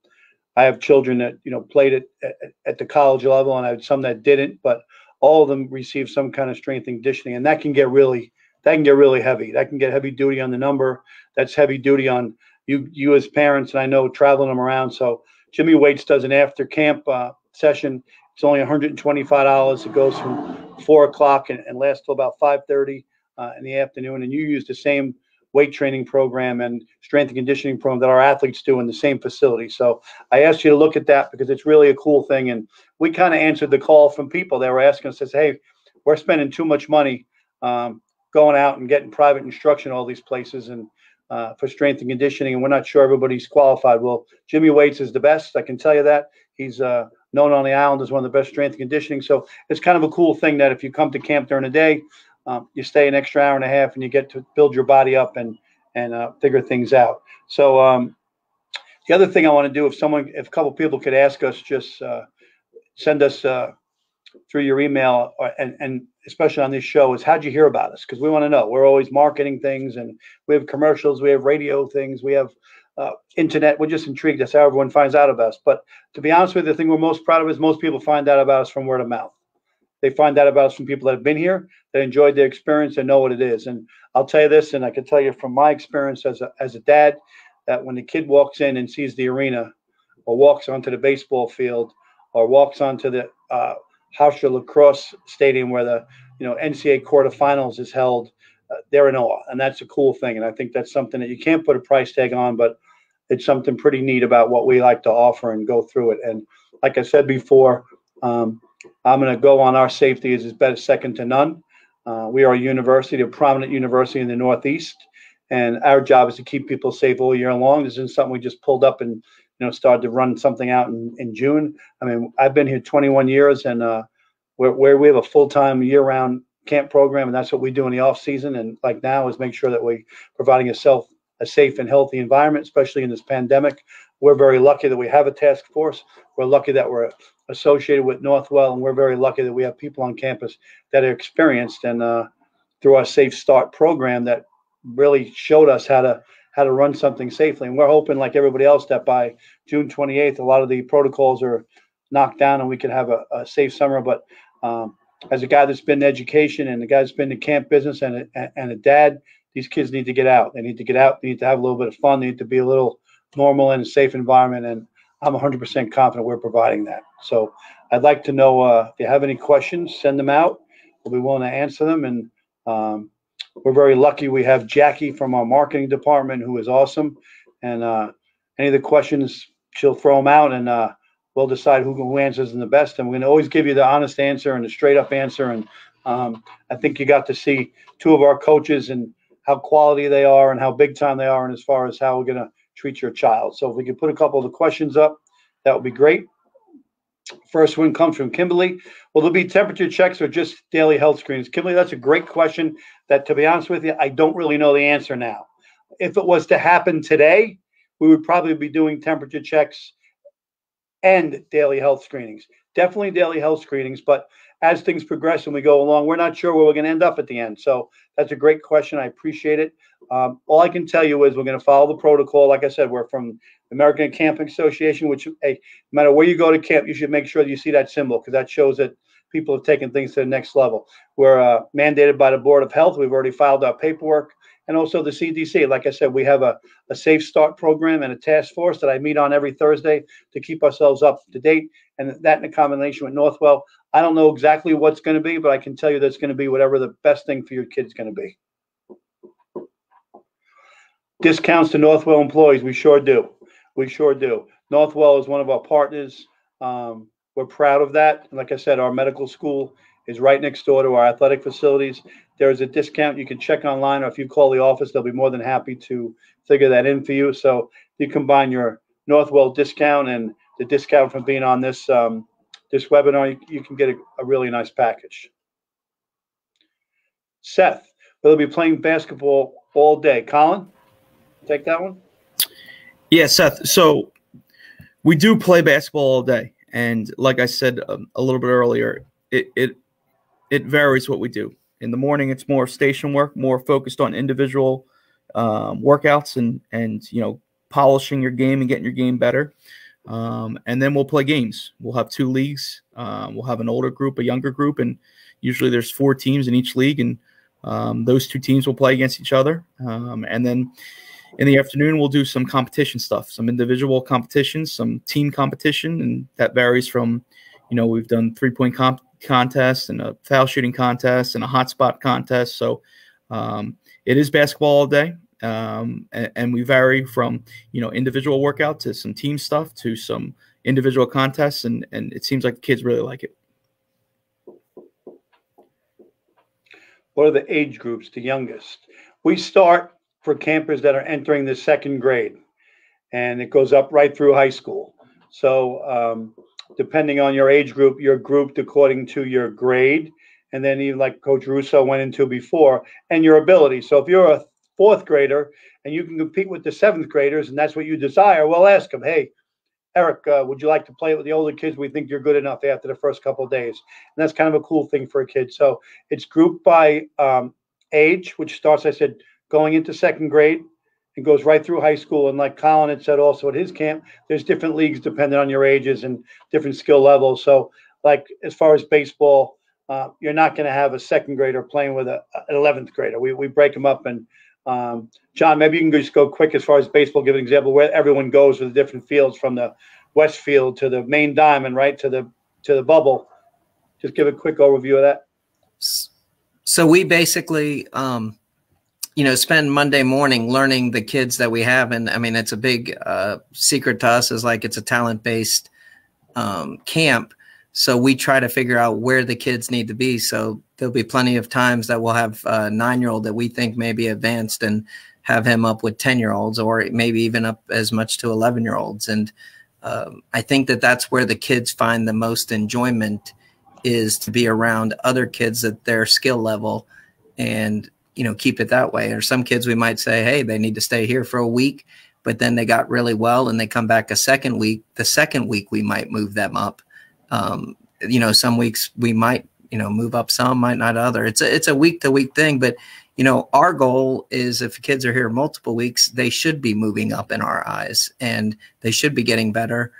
I have children that you know played it at, at, the college level, and I had some that didn't, but all of them received some kind of strength and conditioning, and that can get really that can get really heavy. That can get heavy duty on the number. That's heavy duty on you you as parents, and I know traveling them around. So Jimmy Waits does an after camp uh, session. It's only $125. It goes from four o'clock and, and lasts till about 5:30 uh, in the afternoon, and you use the same weight training program and strength and conditioning program that our athletes do in the same facility. So I asked you to look at that because it's really a cool thing. And we kind of answered the call from people that were asking us, says, hey, we're spending too much money um, going out and getting private instruction all these places and uh, for strength and conditioning, and we're not sure everybody's qualified. Well, Jimmy Waits is the best. I can tell you that. He's uh, known on the island as one of the best strength and conditioning. So it's kind of a cool thing that if you come to camp during the day, um, you stay an extra hour and a half and you get to build your body up and and uh, figure things out. So um, the other thing I want to do, if someone, if a couple people could ask us, just uh, send us uh, through your email, or, uh, and and especially on this show, is how'd you hear about us? Because we want to know. We're always marketing things, and we have commercials, we have radio things, we have uh, internet. We're just intrigued. That's how everyone finds out about us. But to be honest with you, the thing we're most proud of is most people find out about us from word of mouth. They find out about us from people that have been here, that enjoyed their experience, and know what it is. And I'll tell you this, and I can tell you from my experience as a, as a dad, that when the kid walks in and sees the arena, or walks onto the baseball field, or walks onto the uh, Hofstra lacrosse stadium where the you know NCAA quarterfinals is held, uh, they're in awe, and that's a cool thing. And I think that's something that you can't put a price tag on, but it's something pretty neat about what we like to offer and go through it. And like I said before, um, I'm going to go on our safety is as better second to none. Uh, we are a university, a prominent university in the Northeast, and our job is to keep people safe all year long. This isn't something we just pulled up and you know started to run something out in, in June. I mean, I've been here 21 years, and uh, where, where we have a full time year round camp program, and that's what we do in the off season. And like now is make sure that we're providing a self a safe and healthy environment, especially in this pandemic. We're very lucky that we have a task force. We're lucky that we're associated with Northwell, and we're very lucky that we have people on campus that are experienced and uh, through our Safe Start program that really showed us how to how to run something safely. And we're hoping, like everybody else, that by June 28th, a lot of the protocols are knocked down and we can have a, a safe summer. But um, as a guy that's been in education and a guy that's been in camp business and a, and a dad, these kids need to get out. They need to get out. They need to have a little bit of fun. They need to be a little normal in a safe environment. And I'm 100% confident we're providing that. So I'd like to know uh, if you have any questions, send them out. We'll be willing to answer them. And um, we're very lucky we have Jackie from our marketing department who is awesome. And uh, any of the questions, she'll throw them out and uh, we'll decide who, who answers them the best. And we're going to always give you the honest answer and the straight up answer. And um, I think you got to see two of our coaches and how quality they are and how big time they are, and as far as how we're going to treat your child. So if we could put a couple of the questions up, that would be great. First one comes from Kimberly. Will there be temperature checks or just daily health screens? Kimberly, that's a great question. That, to be honest with you, I don't really know the answer now. If it was to happen today, we would probably be doing temperature checks and daily health screenings. Definitely daily health screenings, but as things progress and we go along, we're not sure where we're going to end up at the end. So that's a great question. I appreciate it. Um, all I can tell you is we're going to follow the protocol. Like I said, we're from the American Camping Association, which hey, no matter where you go to camp, you should make sure that you see that symbol because that shows that people have taken things to the next level. We're uh, mandated by the Board of Health. We've already filed our paperwork. And also the CDC. Like I said, we have a, a Safe Start program and a task force that I meet on every Thursday to keep ourselves up to date. And that in a combination with Northwell, I don't know exactly what's going to be, but I can tell you that's going to be whatever the best thing for your kid's going to be. Discounts to Northwell employees, we sure do. We sure do. Northwell is one of our partners. Um, we're proud of that. And like I said, our medical school is right next door to our athletic facilities. There's a discount you can check online, or if you call the office, they'll be more than happy to figure that in for you. So you combine your Northwell discount and the discount from being on this um, this webinar, you, you can get a, a, really nice package. Seth, will be playing basketball all day. Colin, take that one. Yeah, Seth. So we do play basketball all day, and like I said um, a little bit earlier, it it it varies what we do. In the morning, it's more station work, more focused on individual um, workouts and and you know polishing your game and getting your game better. Um, and then we'll play games. We'll have two leagues. Um, we'll have an older group, a younger group, and usually there's four teams in each league, and um, those two teams will play against each other. Um, and then in the afternoon, we'll do some competition stuff, some individual competitions, some team competition, and that varies from, you know, we've done three point comp contest and a foul shooting contest and a hotspot contest. So um, it is basketball all day um, and, and, we vary from you know individual workout to some team stuff to some individual contests and and it seems like the kids really like it. What are the age groups the youngest? We start for campers that are entering the second grade and it goes up right through high school. So um, depending on your age group you're grouped according to your grade and then even like coach russo went into before and your ability so if you're a fourth grader and you can compete with the seventh graders and that's what you desire, well, ask them, hey, Eric, uh, would you like to play with the older kids? We think you're good enough after the first couple of days. And that's kind of a cool thing for a kid. So it's grouped by um, age, which starts, I said, going into second grade and goes right through high school. And like Colin had said also at his camp, there's different leagues depending on your ages and different skill levels. So, like as far as baseball, uh, you're not going to have a second grader playing with a, an 11th grader. We, we break them up and um, John, maybe you can just go quick as far as baseball. Give an example where everyone goes with the different fields from the west field to the main diamond, right to the to the bubble. Just give a quick overview of that. So we basically, um, you know, spend Monday morning learning the kids that we have, and I mean, it's a big uh, secret to us. Is like it's a talent based um, camp, So we try to figure out where the kids need to be. So there'll be plenty of times that we'll have a nine year old that we think may be advanced and have him up with 10 year olds or maybe even up as much to 11 year olds. And um, I think that that's where the kids find the most enjoyment is to be around other kids at their skill level and you know keep it that way. Or some kids we might say hey they need to stay here for a week but then they got really well and they come back a second week the second week we might move them up. Um, you know some weeks we might you know move up some might not other. It's a it's a week to week thing but you know our goal is if kids are here multiple weeks they should be moving up in our eyes and they should be getting better.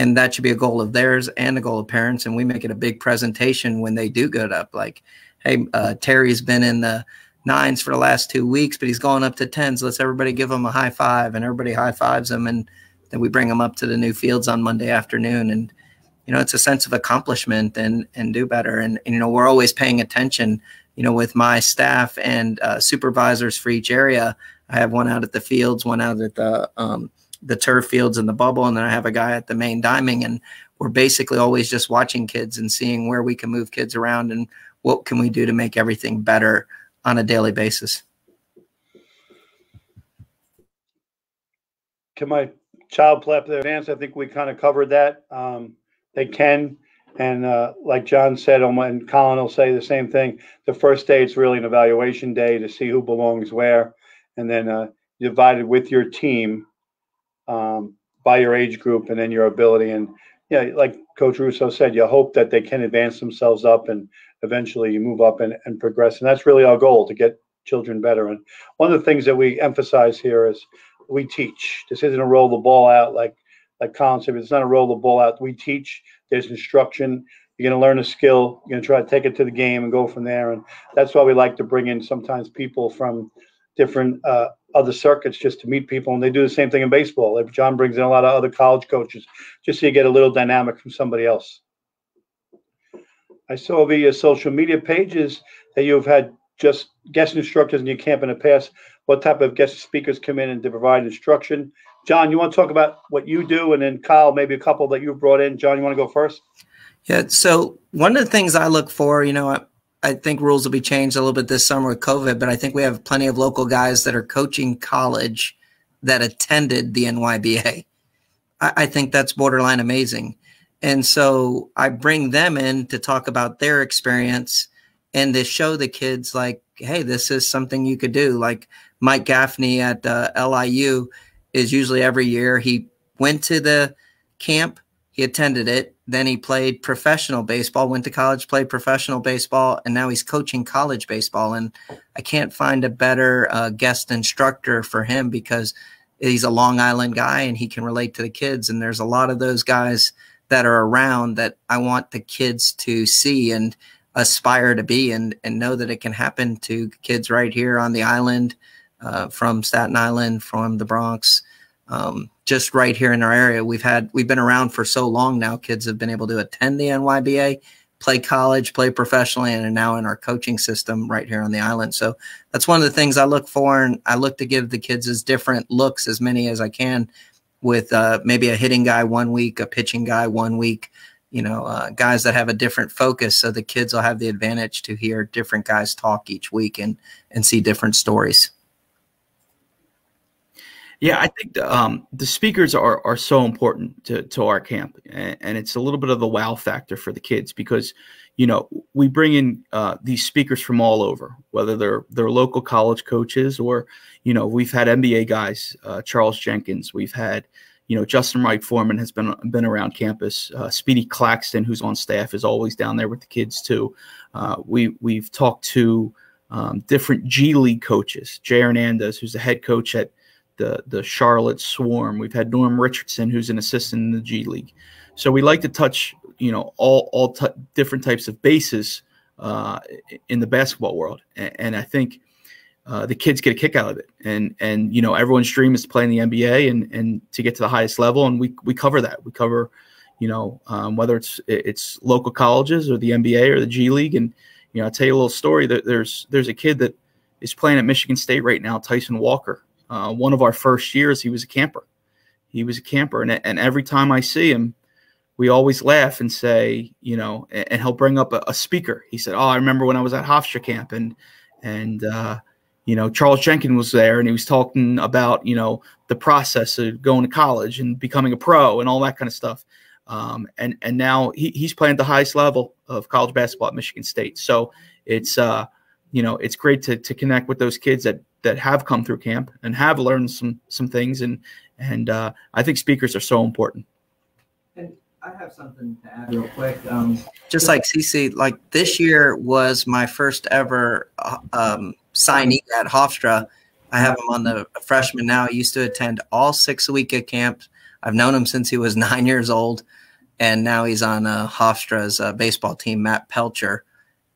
And that should be a goal of theirs and a goal of parents. And we make it a big presentation when they do get up. Like hey uh, terry's been in the nines for the last two weeks but he's going up to tens let's everybody give him a high five and everybody high fives him and then we bring him up to the new fields on monday afternoon. And you know it's a sense of accomplishment and and do better. And, and you know we're always paying attention you know with my staff and uh, supervisors for each area. I have one out at the fields one out at the um, the turf fields and the bubble, and then I have a guy at the main diamond, and we're basically always just watching kids and seeing where we can move kids around and what can we do to make everything better on a daily basis. Can my child play up their advance? I think we kind of covered that. Um, they can, and uh, like John said, and Colin will say the same thing. The first day, it's really an evaluation day to see who belongs where, and then uh, divided with your team um, by your age group and then your ability. And yeah, like Coach Russo said, you hope that they can advance themselves up and eventually you move up and, and progress. And that's really our goal to get children better. And one of the things that we emphasize here is we teach. This isn't a roll the ball out like like Colin said. It's not a roll the ball out. We teach. There's instruction. You're going to learn a skill. You're going to try to take it to the game and go from there. And that's why we like to bring in sometimes people from different uh, other circuits just to meet people, and they do the same thing in baseball. Like John brings in a lot of other college coaches just so you get a little dynamic from somebody else. I saw via social media pages that you've had just guest instructors in your camp in the past. What type of guest speakers come in and to provide instruction? John, you want to talk about what you do, and then Kyle, maybe a couple that you've brought in. John, you want to go first? Yeah. So one of the things I look for, you know, I think rules will be changed a little bit this summer with COVID, but I think we have plenty of local guys that are coaching college that attended the NYBA. I, I think that's borderline amazing. And so I bring them in to talk about their experience and to show the kids, like, hey, this is something you could do. Like Mike Gaffney at uh, LIU is usually every year. He went to the camp, he attended it, then he played professional baseball, went to college, played professional baseball, and now he's coaching college baseball. And I can't find a better uh, guest instructor for him because he's a Long Island guy and he can relate to the kids. And there's a lot of those guys that are around that I want the kids to see and aspire to be and, and know that it can happen to kids right here on the island, uh, from Staten Island, from the Bronx. Um, just right here in our area. We've had we've been around for so long now. Kids have been able to attend the NYBA, play college, play professionally, and are now in our coaching system right here on the island. So that's one of the things I look for, and I look to give the kids as different looks as many as I can, with uh, maybe a hitting guy one week, a pitching guy one week. You know, uh, guys that have a different focus, so the kids will have the advantage to hear different guys talk each week and and see different stories. Yeah, I think the, um, the speakers are are so important to to our camp, and, and, it's a little bit of the wow factor for the kids because, you know, we bring in uh, these speakers from all over, whether they're they're local college coaches or, you know, we've had NBA guys, uh, Charles Jenkins, we've had, you know, Justin Wright Foreman has been been around campus. Uh, Speedy Claxton, who's on staff, is always down there with the kids too. Uh, we we've talked to um, different G League coaches, Jay Hernandez, who's the head coach at the the Charlotte Swarm. We've had Norm Richardson, who's an assistant in the G League. So we like to touch, you know, all all t- different types of bases uh, in the basketball world, and, and I think uh, the kids get a kick out of it. And and you know, everyone's dream is to play in the NBA and and to get to the highest level, and we we cover that. We cover, you know, um, whether it's it's local colleges or the NBA or the G League, and you know, I'll tell you a little story. There's there's a kid that is playing at Michigan State right now, Tyson Walker, uh, one of our first years, he was a camper. He was a camper, and and every time I see him, we always laugh and say, you know, and, he'll bring up a, a, speaker. He said, "Oh, I remember when I was at Hofstra camp, and and uh, you know, Charles Jenkins was there, and he was talking about you know the process of going to college and becoming a pro and all that kind of stuff." Um, and and now he, he's playing at the highest level of college basketball at Michigan State. So it's uh, you know it's great to to connect with those kids that that have come through camp and have learned some some things and and uh, I think speakers are so important. I have something to add real quick. Um, just like CC, like this year was my first ever uh, um, signee at Hofstra. I have him on the freshman now. He used to attend all six week at camp. I've known him since he was nine years old, and now he's on uh, Hofstra's uh, baseball team, Matt Pelcher.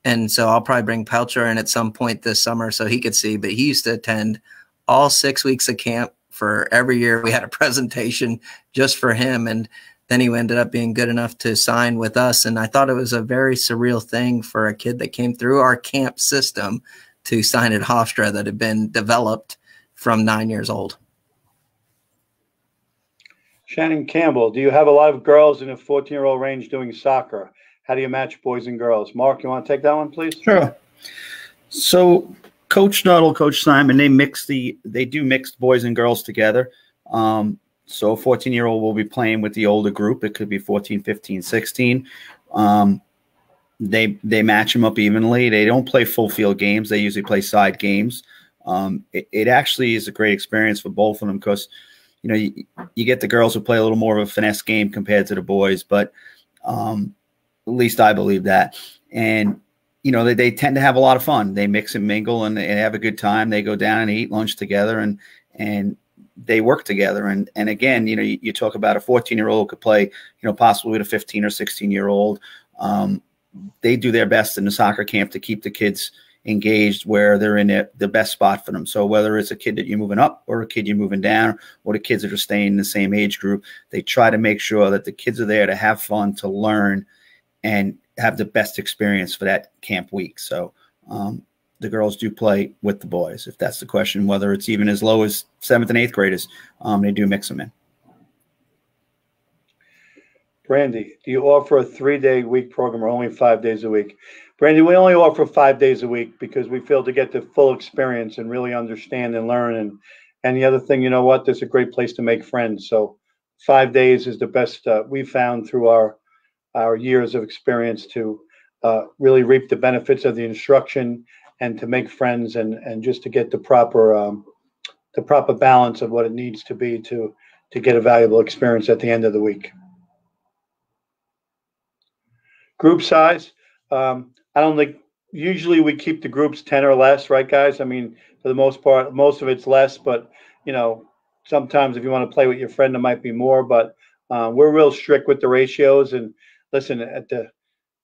And so I'll probably bring Pelcher in at some point this summer so he could see. But he used to attend all six weeks of camp for every year. We had a presentation just for him. And then he ended up being good enough to sign with us. And I thought it was a very surreal thing for a kid that came through our camp system to sign at Hofstra that had been developed from nine years old. Shannon Campbell, do you have a lot of girls in a 14 year old range doing soccer? How do you match boys and girls? Mark, you want to take that one, please? Sure. So, Coach Nuttall, Coach Simon, they mix the they do mixed boys and girls together. Um, so, a 14 year old will be playing with the older group. It could be 14, 15, 16. Um, they they match them up evenly. They don't play full field games. They usually play side games. Um, it, it, actually is a great experience for both of them because you know you, you, get the girls who play a little more of a finesse game compared to the boys, but um, at least I believe that. And you know, they, they tend to have a lot of fun. They mix and mingle and, and have a good time. They go down and eat lunch together and and they work together. And and again, you know, you, you talk about a 14 year old could play, you know, possibly with a 15 or 16 year old. Um, they do their best in the soccer camp to keep the kids engaged where they're in it, the best spot for them. So whether it's a kid that you're moving up or a kid you're moving down or the kids that are staying in the same age group, they try to make sure that the kids are there to have fun, to learn, and have the best experience for that camp week. So um, the girls do play with the boys, if that's the question. Whether it's even as low as seventh and eighth graders, um, they do mix them in. Brandy, do you offer a three-day week program or only five days a week? Brandy, we only offer five days a week because we feel to get the full experience and really understand and learn. And and the other thing, you know what? There's a great place to make friends. So five days is the best uh, we found through our our years of experience to uh, really reap the benefits of the instruction and to make friends and and just to get the proper um, the proper balance of what it needs to be to to get a valuable experience at the end of the week. Group size. Um, I don't think usually we keep the groups 10 or less, right, guys? I mean, for the most part, most of it's less, but you know, sometimes if you want to play with your friend, it might be more, but uh, we're real strict with the ratios and listen at the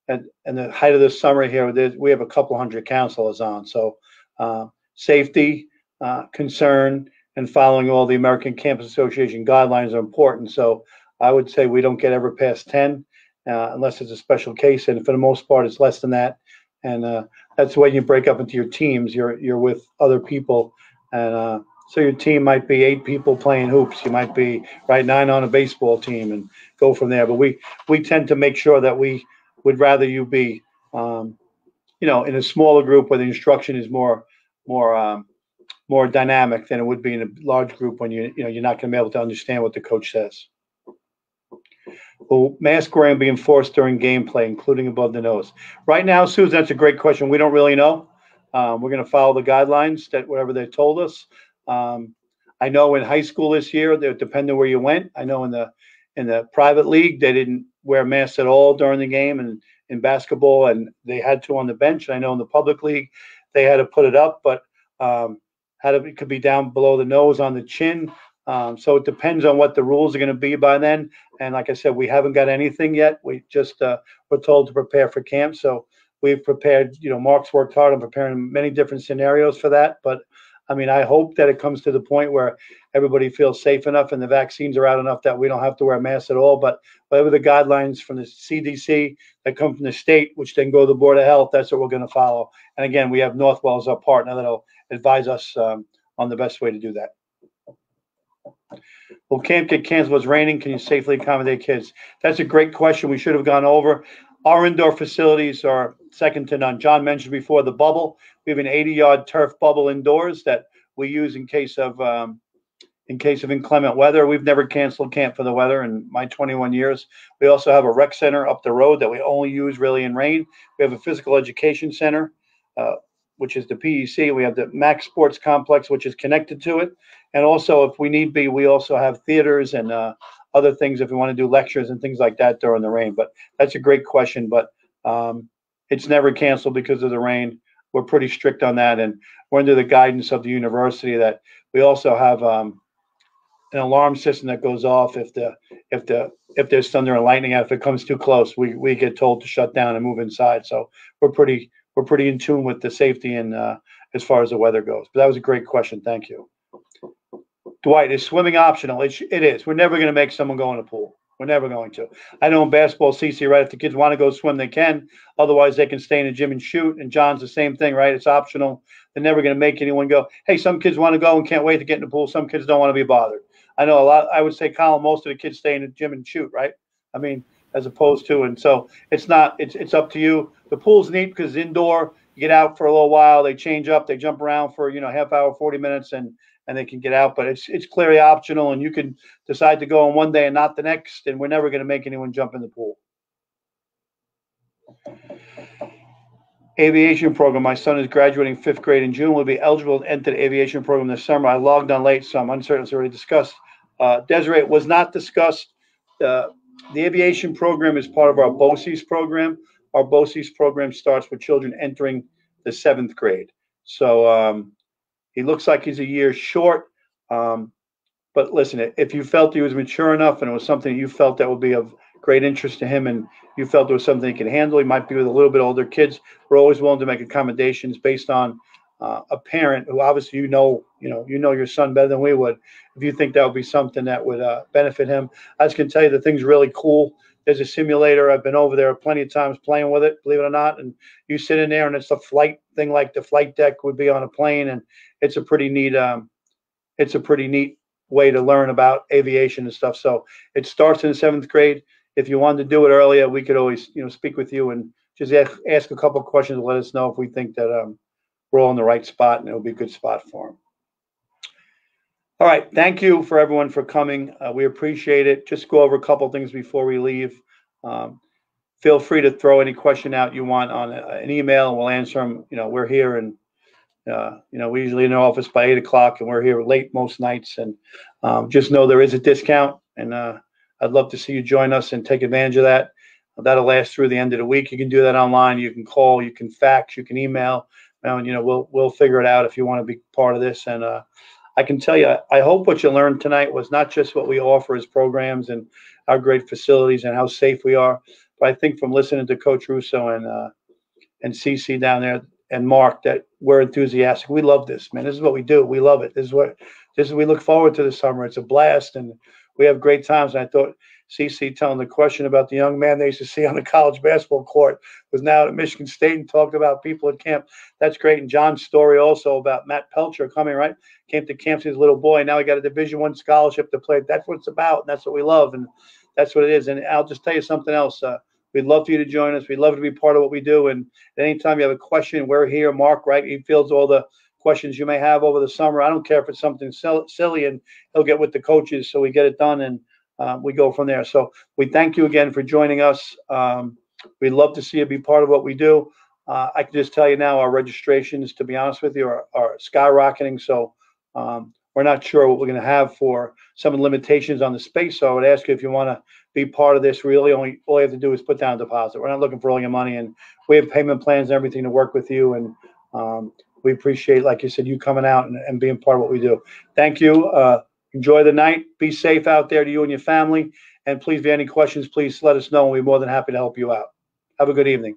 at, at the height of the summer here, we have a couple hundred counselors on. So uh, safety, uh, concern, and following all the American Campus Association guidelines are important. So I would say we don't get ever past 10 uh, unless it's a special case. And for the most part, it's less than that. And uh, that's when you break up into your teams. You're you're with other people, and uh, so your team might be eight people playing hoops. You might be right nine on a baseball team and go from there. But we we tend to make sure that we would rather you be, um, you know, in a smaller group where the instruction is more more um, more dynamic than it would be in a large group when you you know you're not going to be able to understand what the coach says. Will mask wearing be enforced during gameplay, including above the nose? Right now, Susan, that's a great question. We don't really know. Um, we're going to follow the guidelines that whatever they told us. Um, I know in high school this year, depending where you went. I know in the in the private league they didn't wear masks at all during the game, and in basketball, and they had to on the bench. I know in the public league they had to put it up, but um, had to, it could be down below the nose on the chin. Um, so it depends on what the rules are going to be by then. And like I said, we haven't got anything yet. We just uh, were told to prepare for camp. So we've prepared. You know, Mark's worked hard on preparing many different scenarios for that. But I mean, I hope that it comes to the point where everybody feels safe enough and the vaccines are out enough that we don't have to wear masks at all. But whatever the guidelines from the CDC that come from the state, which then go to the Board of Health, that's what we're going to follow. And again, we have Northwell as our partner that'll advise us um, on the best way to do that. Will camp get canceled? It's raining. Can you safely accommodate kids? That's a great question. We should have gone over. Our indoor facilities are second to none. John mentioned before the bubble. We have an 80 yard turf bubble indoors that we use in case of um, in case of inclement weather. We've never canceled camp for the weather in my 21 years. We also have a rec center up the road that we only use really in rain. We have a physical education center, uh, which is the PEC. We have the Mack's Sports Complex, which is connected to it. And also, if we need be, we also have theaters and uh, other things if we want to do lectures and things like that during the rain. But that's a great question. But um, it's never canceled because of the rain. We're pretty strict on that. And we're under the guidance of the university that we also have um, an alarm system that goes off if the if the if there's thunder and lightning if it comes too close we we get told to shut down and move inside so we're pretty we're pretty in tune with the safety and uh, as far as the weather goes but that was a great question thank you dwight is swimming optional it, it is we're never going to make someone go in a pool we're never going to i know in basketball cc right if the kids want to go swim they can otherwise they can stay in the gym and shoot and john's the same thing right it's optional they're never going to make anyone go hey some kids want to go and can't wait to get in the pool some kids don't want to be bothered I know a lot. I would say, Colin, most of the kids stay in the gym and shoot, right? I mean, as opposed to, and so it's not. It's it's up to you. The pool's neat because indoor. You get out for a little while. They change up. They jump around for you know half hour, forty minutes, and and they can get out. But it's it's clearly optional, and you can decide to go on one day and not the next. And we're never going to make anyone jump in the pool. Aviation program. My son is graduating fifth grade in June. Will be eligible to enter the aviation program this summer. I logged on late, so I'm uncertain. It's already discussed. Uh, Desiree, it was not discussed. Uh, the aviation program is part of our BOCES program. Our BOCES program starts with children entering the seventh grade. So um, he looks like he's a year short. Um, but listen, if you felt he was mature enough and it was something you felt that would be of great interest to him and you felt it was something he could handle, he might be with a little bit older kids. We're always willing to make accommodations based on uh, a parent who obviously you know, you know, you know your son better than we would. If you think that would be something that would uh, benefit him, I just can tell you the thing's really cool. There's a simulator. I've been over there plenty of times playing with it, believe it or not. And you sit in there, and it's a flight thing like the flight deck would be on a plane, and it's a pretty neat. Um, it's a pretty neat way to learn about aviation and stuff. So it starts in seventh grade. If you wanted to do it earlier, we could always, you know, speak with you and just ask, ask a couple questions. and Let us know if we think that um, we're all in the right spot and it'll be a good spot for them. All right. Thank you for everyone for coming. Uh, we appreciate it. Just go over a couple things before we leave. Um, feel free to throw any question out you want on an email and we'll answer them. You know, we're here and, uh, you know, we usually in the office by eight o'clock and we're here late most nights. And um, just know there is a discount and uh, I'd love to see you join us and take advantage of that. That'll last through the end of the week. You can do that online. You can call, you can fax, you can email and you know we'll we'll figure it out if you want to be part of this. And uh, I can tell you, I hope what you learned tonight was not just what we offer as programs and our great facilities and how safe we are, but I think from listening to Coach Russo and uh, and CC down there and Mark that we're enthusiastic. We love this, man. This is what we do. We love it. This is what this is. We look forward to the summer. It's a blast, and we have great times. And I thought CC telling the question about the young man they used to see on the college basketball court was now at Michigan State and talked about people at camp. That's great. And John's story also about Matt Pelcher coming right came to camp as a little boy. Now he got a Division One scholarship to play. That's what it's about, and that's what we love, and that's what it is. And I'll just tell you something else. Uh, We'd love for you to join us. We'd love to be part of what we do. And anytime you have a question, we're here. Mark, right? He fields all the questions you may have over the summer. I don't care if it's something silly, and he'll get with the coaches so we get it done. And uh, we go from there. So we thank you again for joining us. Um, we'd love to see you be part of what we do. Uh, I can just tell you now, our registrations, to be honest with you, are, are skyrocketing. So um, we're not sure what we're going to have for some of the limitations on the space. So I would ask you if you want to be part of this. Really, only all you have to do is put down a deposit. We're not looking for all your money, and we have payment plans and everything to work with you. And um, we appreciate, like you said, you coming out and, and being part of what we do. Thank you. Uh, Enjoy the night. Be safe out there to you and your family. And please, if you have any questions, please let us know. We're more than happy to help you out. Have a good evening.